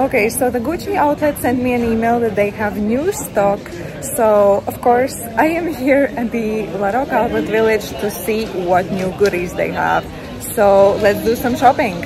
Okay, so the Gucci outlet sent me an email that they have new stock. So, of course, I am here at the La Roca Outlet Village to see what new goodies they have. So, let's do some shopping.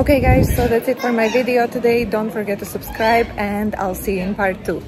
Okay guys, so that's it for my video today. Don't forget to subscribe and I'll see you in part 2.